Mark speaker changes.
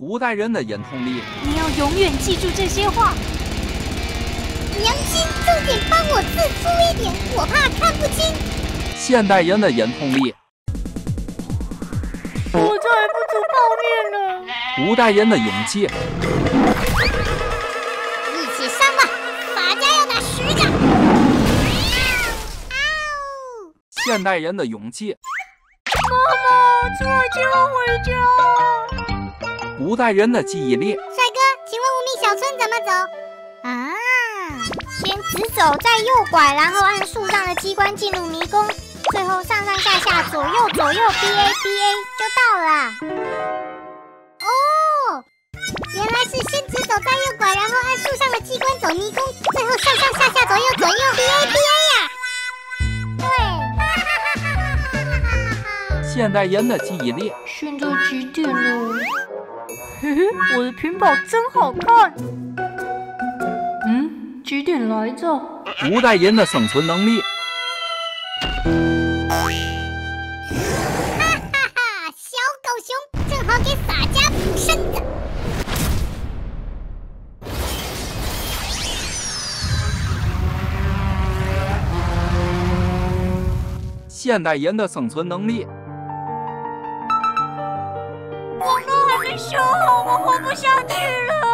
Speaker 1: 古代人的眼痛力，
Speaker 2: 你要永远记住这些话。
Speaker 3: 娘亲，重点帮我字粗一点，我怕看不清。
Speaker 1: 现代人的眼痛力，
Speaker 2: 我再也不煮泡面了。
Speaker 1: 古代人的勇气，
Speaker 3: 一起上吧，法家要打十个。
Speaker 1: 现代人的勇气，
Speaker 2: 妈妈，快接我回家。
Speaker 1: 古代人的记忆力，
Speaker 3: 帅哥，请问无名小村怎么走？啊，先直走，再右拐，然后按树上的机关进入迷宫，最后上上下下、左右左右 B A B A 就到了。哦，原来是先直走，再右拐，然后按树上的机关走迷宫，最后上上下下、左右左右 B A B A 呀。对，
Speaker 1: 现代人的记忆力，
Speaker 2: 现在几点了？嘿嘿，我的屏保真好看。嗯，几点来着？
Speaker 1: 古代人的生存能力，
Speaker 3: 哈哈哈，小狗熊正好给洒家补身子。
Speaker 1: 现代人的生存能力，
Speaker 2: 师兄，我活不下去了。